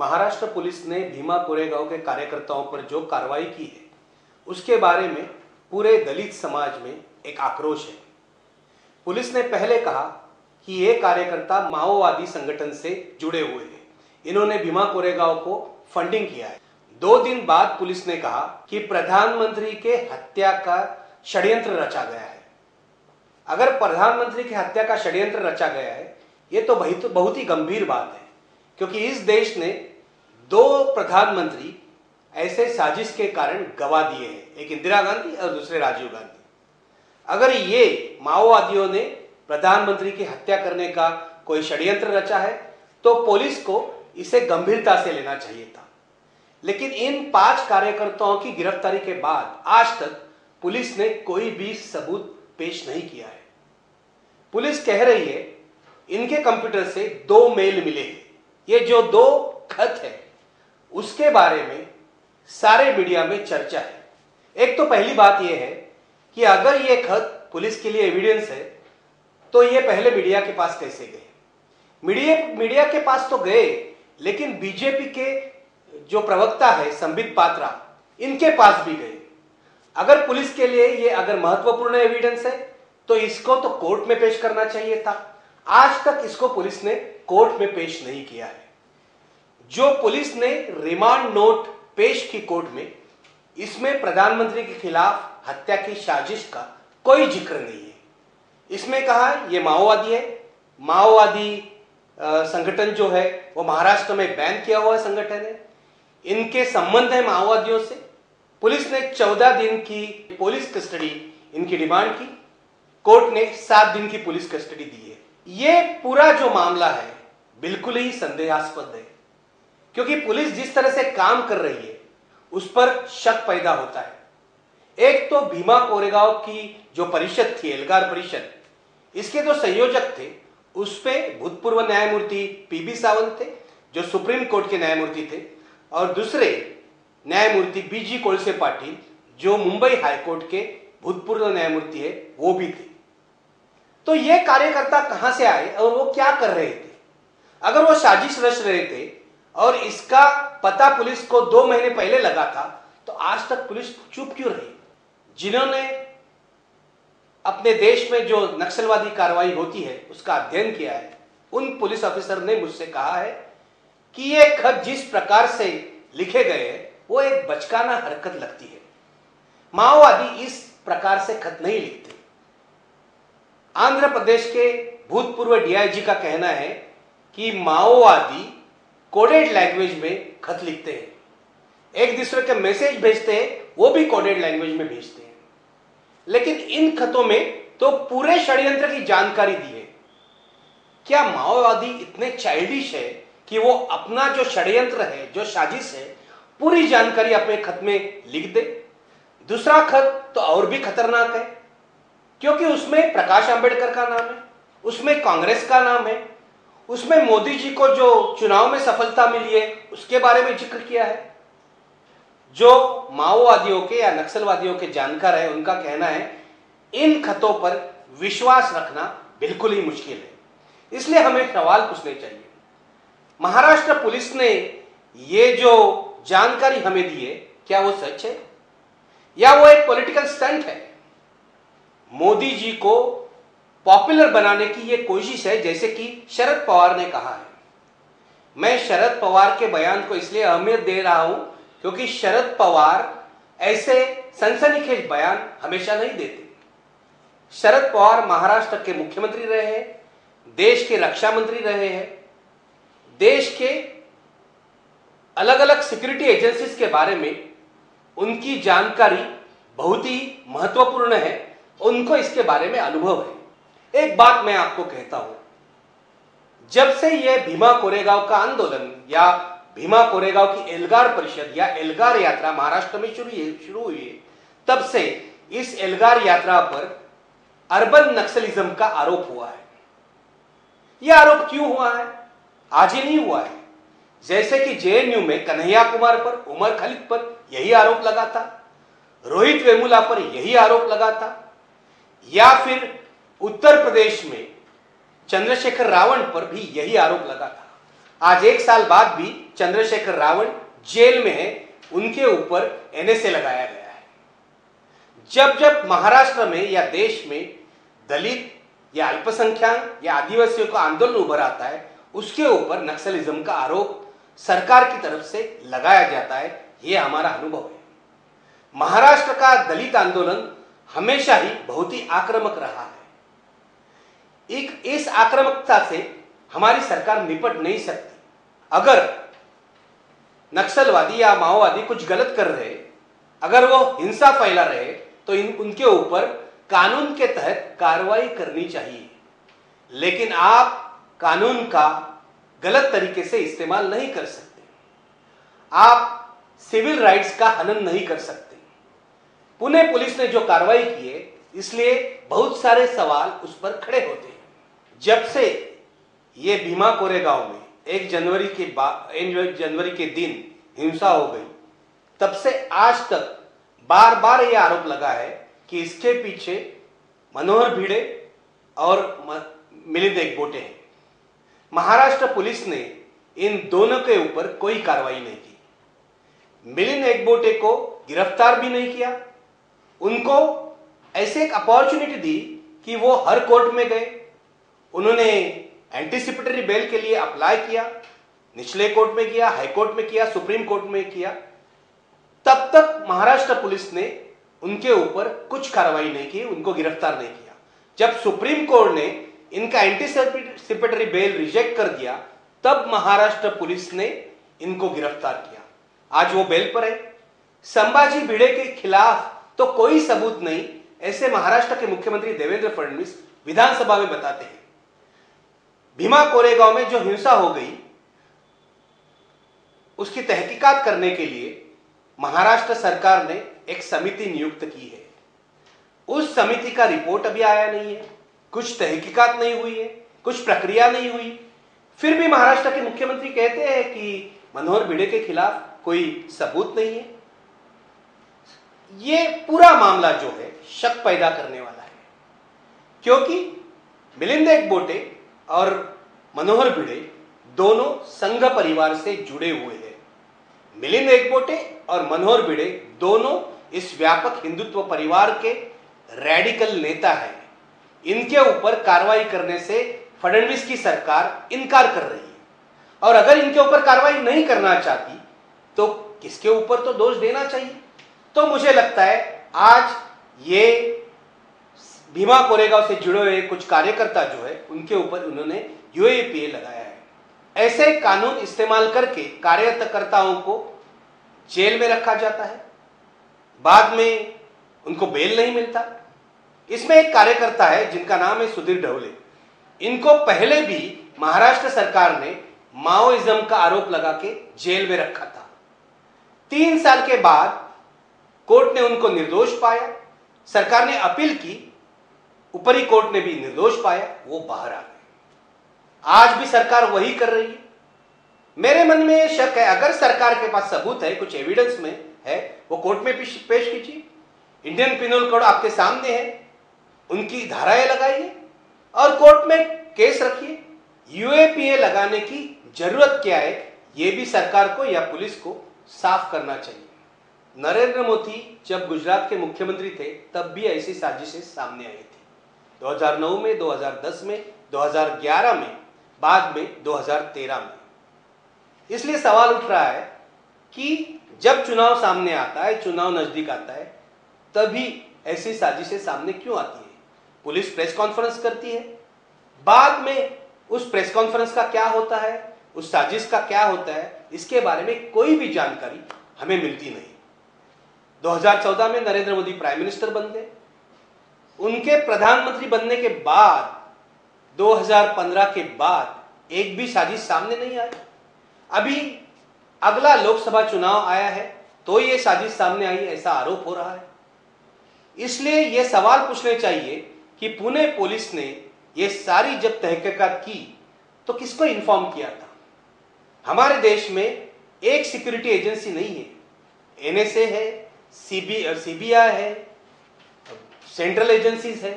Maharashtra police ने भीमा कोरेगांव के कार्यकर्ताओं पर जो कार्रवाई की है, उसके बारे में पूरे दलित समाज में एक आक्रोश है। पुलिस ने पहले कहा कि ये कार्यकर्ता माओवादी संगठन से जुड़े हुए हैं। इन्होंने भीमा कोरेगांव को फंडिंग किया है। दो दिन बाद पुलिस ने कहा कि प्रधानमंत्री के हत्या का षड्यंत्र रचा गया है। अगर प्रधानमंत्री की हत्या का षड्यंत्र रचा गया है, ये तो बहुत ही गंभीर बात है, क्योंकि इस देश ने दो प्रधानमंत्री ऐसे साजिश के कारण गवा दिए हैं, एक इंदिरा गांधी और दूसरे राजीव गांधी। अगर ये माओवादियों ने प्रधानमंत्री की हत्या करने का कोई षड्यंत्र रचा है तो पुलिस को इसे गंभीरता से लेना चाहिए था। लेकिन इन पाँच कार्यकर्ताओं की गिरफ्तारी के बाद आज तक पुलिस ने कोई भी सबूत पेश नहीं किया है। पुलिस कह रही है, इनके कंप्यूटर से दो मेल मिले हैं। ये जो दो खत है उसके बारे में सारे मीडिया में चर्चा है। एक तो पहली बात यह है कि अगर ये खत पुलिस के लिए एविडेंस है तो ये पहले मीडिया के पास कैसे गए? मीडिया मीडिया के पास तो गए, लेकिन बीजेपी के जो प्रवक्ता है, संबित पात्रा, इनके पास भी गए। अगर पुलिस के लिए ये अगर महत्वपूर्ण एविडेंस है तो इसको तो कोर्ट में पेश करना चाहिए था। आज तक इसको पुलिस ने कोर्ट में पेश नहीं किया है। जो पुलिस ने रिमांड नोट पेश की कोर्ट में, इसमें प्रधानमंत्री के खिलाफ हत्या की साजिश का कोई ज़िक्र नहीं है। इसमें कहा यह माओवादी है। माओवादी संगठन जो है, वो महाराष्ट्र में बैन किया हुआ संगठन है। इनके संबंध है माओवादियों से। पुलिस ने चौदह दिन की पुलिस कस्टडी इनकी डिमांड की। कोर्ट ने सात दिन की पुलिस कस्टडी दी है। ये पूरा जो मामला है, बिल्कुल ही संदेहास्पद है। क्योंकि पुलिस जिस तरह से काम कर रही है, उस पर शक पैदा होता है। एक तो भीमा कोरेगांव की जो परिषद थी, एल्गार परिषद, इसके जो संयोजक थे, उस पर भूतपूर्व न्यायमूर्ति पीबी सावंत थे, जो सुप्रीम कोर्ट के न्यायमूर्ति थे, और दूसरे न्यायमूर्ति बीजी कोलसे पाटिल, जो मुंबई हाईकोर्ट के भूतपूर्व न्यायमूर्ति है, वो भी थे। तो ये कार्यकर्ता कहाँ से आए और वो क्या कर रहे थे? अगर वो साजिश रच रहे थे और इसका पता पुलिस को दो महीने पहले लगा था तो आज तक पुलिस चुप क्यों रही? जिन्होंने अपने देश में जो नक्सलवादी कार्रवाई होती है, उसका अध्ययन किया है, उन पुलिस ऑफिसर ने मुझसे कहा है कि ये खत जिस प्रकार से लिखे गए हैं, वो एक बचकाना हरकत लगती है। माओवादी इस प्रकार से खत नहीं लिखते। आंध्र प्रदेश के भूतपूर्व डीआईजी का कहना है कि माओवादी कोडेड लैंग्वेज में खत लिखते हैं। एक दूसरे के मैसेज भेजते हैं, वो भी कोडेड लैंग्वेज में भेजते हैं। लेकिन इन खतों में तो पूरे षड्यंत्र की जानकारी दी है। क्या माओवादी इतने चाइल्डिश है कि वो अपना जो षड्यंत्र है, जो साजिश है, पूरी जानकारी अपने खत में लिख दे? दूसरा खत तो और भी खतरनाक है, क्योंकि उसमें प्रकाश अंबेडकर का नाम है, उसमें कांग्रेस का नाम है उसमें मोदी जी को जो चुनाव में सफलता मिली है, उसके बारे में ज़िक्र किया है। जो माओवादियों के या नक्सलवादियों के जानकार है, उनका कहना है, इन खतों पर विश्वास रखना बिल्कुल ही मुश्किल है। इसलिए हमें सवाल पूछने चाहिए। महाराष्ट्र पुलिस ने ये जो जानकारी हमें दी है, क्या वो सच है? या वो एक पॉलिटिकल स्टंट है? मोदी जी को पॉपुलर बनाने की ये कोशिश है, जैसे कि शरद पवार ने कहा है। मैं शरद पवार के बयान को इसलिए अहमियत दे रहा हूँ, क्योंकि शरद पवार ऐसे सनसनीखेज बयान हमेशा नहीं देते। शरद पवार महाराष्ट्र के मुख्यमंत्री रहे हैं, देश के रक्षा मंत्री रहे हैं, देश के अलग अलग सिक्योरिटी एजेंसीज के बारे में उनकी जानकारी बहुत ही महत्वपूर्ण है, उनको इसके बारे में अनुभव है। एक बात मैं आपको कहता हूँ। जब से यह भीमा कोरेगांव का आंदोलन या भीमा कोरेगांव की एल्गार परिषद या एल्गार यात्रा महाराष्ट्र में शुरू शुरू हुई है, तब से इस एल्गार यात्रा पर अर्बन नक्सलिज्म का आरोप हुआ है। यह आरोप क्यों हुआ है? आज ही नहीं हुआ है। जैसे कि जेएनयू में कन्हैया कुमार पर, उमर खलिद पर यही आरोप लगा था रोहित वेमुला पर यही आरोप लगा था या फिर उत्तर प्रदेश में चंद्रशेखर रावण पर भी यही आरोप लगा था। आज एक साल बाद भी चंद्रशेखर रावण जेल में है, उनके ऊपर एनएसए लगाया गया है। जब जब महाराष्ट्र में या देश में दलित या अल्पसंख्यक या आदिवासियों का आंदोलन उभर आता है, उसके ऊपर नक्सलिज्म का आरोप सरकार की तरफ़ से लगाया जाता है यह हमारा अनुभव है। महाराष्ट्र का दलित आंदोलन हमेशा ही बहुत ही आक्रामक रहा है। एक इस आक्रामकता से हमारी सरकार निपट नहीं सकती। अगर नक्सलवादी या माओवादी कुछ गलत कर रहे, अगर वो हिंसा फैला रहे तो इन, उनके ऊपर कानून के तहत कार्रवाई करनी चाहिए। लेकिन आप कानून का गलत तरीके से इस्तेमाल नहीं कर सकते। आप सिविल राइट्स का हनन नहीं कर सकते। पुणे पुलिस ने जो कार्रवाई की है, इसलिए बहुत सारे सवाल उस पर खड़े होते हैं। जब से ये भीमा कोरेगांव में एक जनवरी के बाद एक जनवरी के दिन हिंसा हो गई, तब से आज तक बार बार ये आरोप लगा है कि इसके पीछे मनोहर भिड़े और मिलिंद एकबोटे हैं। महाराष्ट्र पुलिस ने इन दोनों के ऊपर कोई कार्रवाई नहीं की। मिलिंद एकबोटे को गिरफ़्तार भी नहीं किया। उनको ऐसे एक अपॉर्चुनिटी दी कि वो हर कोर्ट में गए उन्होंने एंटीसिपेटरी बेल के लिए अप्लाई किया, निचले कोर्ट में किया हाई कोर्ट में किया, सुप्रीम कोर्ट में किया। तब तक महाराष्ट्र पुलिस ने उनके ऊपर कुछ कार्रवाई नहीं की, उनको गिरफ़्तार नहीं किया। जब सुप्रीम कोर्ट ने इनका एंटीसिपेटरी बेल रिजेक्ट कर दिया, तब महाराष्ट्र पुलिस ने इनको गिरफ़्तार किया। आज वो बेल पर है। संभाजी भिड़े के खिलाफ तो कोई सबूत नहीं, ऐसे महाराष्ट्र के मुख्यमंत्री देवेंद्र फडणवीस विधानसभा में बताते हैं। भीमा कोरेगांव में जो हिंसा हो गई, उसकी तहकीकात करने के लिए महाराष्ट्र सरकार ने एक समिति नियुक्त की है। उस समिति का रिपोर्ट अभी आया नहीं है। कुछ तहकीकात नहीं हुई है, कुछ प्रक्रिया नहीं हुई। फिर भी महाराष्ट्र के मुख्यमंत्री कहते हैं कि मनोहर भिड़े के खिलाफ कोई सबूत नहीं है। ये पूरा मामला जो है, शक पैदा करने वाला है। क्योंकि मिलिंद एक बोटे और मनोहर भिड़े दोनों संघ परिवार से जुड़े हुए हैं। मिलिंद एकबोटे और मनोहर भिड़े दोनों इस व्यापक हिंदुत्व परिवार के रेडिकल नेता हैं। इनके ऊपर कार्रवाई करने से फडणवीस की सरकार इनकार कर रही है। और अगर इनके ऊपर कार्रवाई नहीं करना चाहती तो किसके ऊपर तो दोष देना चाहिए? तो मुझे लगता है आज ये भीमा कोरेगांव से जुड़े हुए कुछ कार्यकर्ता जो है, उनके ऊपर उन्होंने यूएपीए लगाया है। ऐसे कानून इस्तेमाल करके कार्यकर्ताओं को जेल में रखा जाता है। बाद में उनको बेल नहीं मिलता। इसमें एक कार्यकर्ता है, जिनका नाम है सुधीर ढवले इनको पहले भी महाराष्ट्र सरकार ने माओइज्म का आरोप लगा के जेल में रखा था। तीन साल के बाद कोर्ट ने उनको निर्दोष पाया। सरकार ने अपील की ऊपरी कोर्ट ने भी निर्दोष पाया, वो बाहर आ गए। आज भी सरकार वही कर रही है। मेरे मन में शक है, अगर सरकार के पास सबूत है, कुछ एविडेंस में है, वो कोर्ट में पेश कीजिए। इंडियन पिनल कोड आपके सामने है, उनकी धाराएँ लगाइए और कोर्ट में केस रखिए। यूएपीए लगाने की ज़रूरत क्या है, ये भी सरकार को या पुलिस को साफ़ करना चाहिए। नरेंद्र मोदी जब गुजरात के मुख्यमंत्री थे, तब भी ऐसी साजिशें सामने आई थी। 2009 में 2010 में 2011 में, बाद में 2013 में। इसलिए सवाल उठ रहा है कि जब चुनाव सामने आता है, चुनाव नज़दीक आता है, तभी ऐसी साजिशें सामने क्यों आती है? पुलिस प्रेस कॉन्फ्रेंस करती है। बाद में उस प्रेस कॉन्फ्रेंस का क्या होता है? उस साजिश का क्या होता है? इसके बारे में कोई भी जानकारी हमें मिलती नहीं। 2014 में नरेंद्र मोदी प्राइम मिनिस्टर बन गए। उनके प्रधानमंत्री बनने के बाद 2015 के बाद, एक भी साजिश सामने नहीं आई। अभी अगला लोकसभा चुनाव आया है तो ये साजिश सामने आई, ऐसा आरोप हो रहा है। इसलिए यह सवाल पूछने चाहिए कि पुणे पुलिस ने यह सारी जब तहकीकात की तो किसको इन्फॉर्म किया था? हमारे देश में एक सिक्योरिटी एजेंसी नहीं है। एनएसए है सीबी सीबीआई है सेंट्रल एजेंसीज है।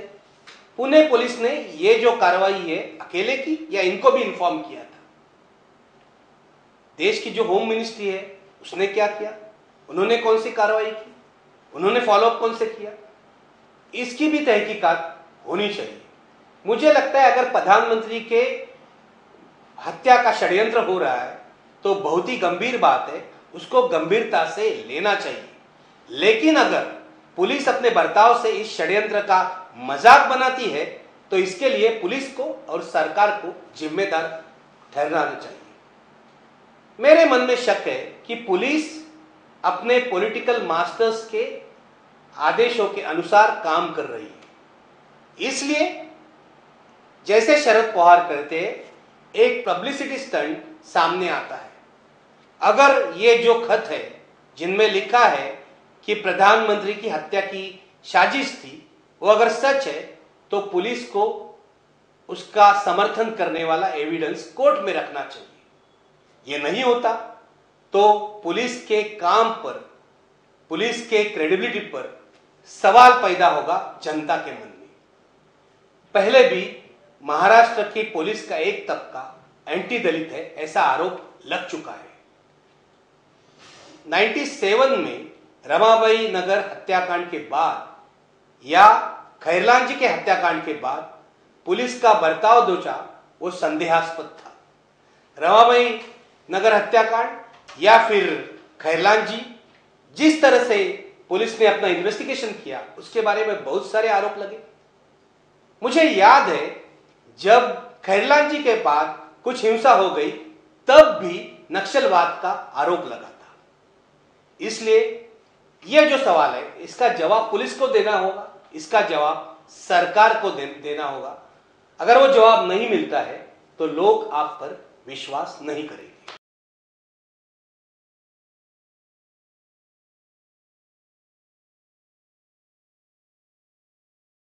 पुणे पुलिस ने ये जो कार्रवाई है, अकेले की या इनको भी इन्फॉर्म किया था? देश की जो होम मिनिस्ट्री है, उसने क्या किया? उन्होंने कौन सी कार्रवाई की? उन्होंने फॉलोअप कौन से किया? इसकी भी तहकीकात होनी चाहिए। मुझे लगता है अगर प्रधानमंत्री के हत्या का षड्यंत्र हो रहा है तो बहुत ही गंभीर बात है, उसको गंभीरता से लेना चाहिए। लेकिन अगर पुलिस अपने बर्ताव से इस षड्यंत्र का मज़ाक बनाती है तो इसके लिए पुलिस को और सरकार को जिम्मेदार ठहराना चाहिए। मेरे मन में शक है कि पुलिस अपने पॉलिटिकल मास्टर्स के आदेशों के अनुसार काम कर रही है। इसलिए, जैसे शरद पवार कहते हैं, एक पब्लिसिटी स्टंट सामने आता है। अगर ये जो खत है, जिनमें लिखा है कि प्रधानमंत्री की हत्या की साजिश थी, वो अगर सच है तो पुलिस को उसका समर्थन करने वाला एविडेंस कोर्ट में रखना चाहिए। ये नहीं होता तो पुलिस के काम पर, पुलिस के क्रेडिबिलिटी पर सवाल पैदा होगा जनता के मन में। पहले भी महाराष्ट्र की पुलिस का एक तबका एंटी दलित है, ऐसा आरोप लग चुका है। 97 में रमाबाई नगर हत्याकांड के बाद या खैरलान जी के हत्याकांड के बाद पुलिस का बर्ताव दोचा, वो संदेहास्पद था। रमाबाई नगर हत्याकांड या फिर खैरलान जी जिस तरह से पुलिस ने अपना इन्वेस्टिगेशन किया, उसके बारे में बहुत सारे आरोप लगे। मुझे याद है, जब खैरलान जी के बाद कुछ हिंसा हो गई, तब भी नक्सलवाद का आरोप लगा था। इसलिए यह जो सवाल है इसका जवाब पुलिस को देना होगा इसका जवाब सरकार को दे, देना होगा। अगर वो जवाब नहीं मिलता है तो लोग आप पर विश्वास नहीं करेंगे।